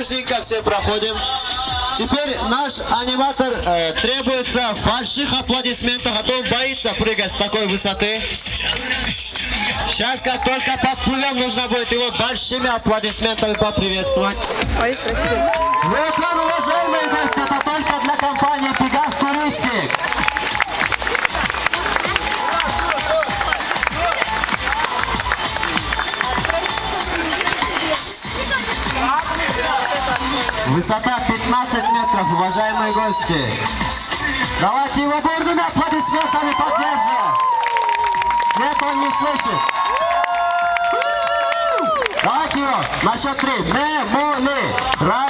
Осторожненько все проходим. Теперь наш аниматор э, требуется больших аплодисментов, а то он боится прыгать с такой высоты. Сейчас, как только подплывем, нужно будет его большими аплодисментами поприветствовать. Ой, спасибо. Вот он, уважаемые Высота 15 метров, уважаемые гости. Давайте его бурными аплодисментами поддержим. Нет, он не слышит. Давайте его на счет три. Мемули. Раз, два,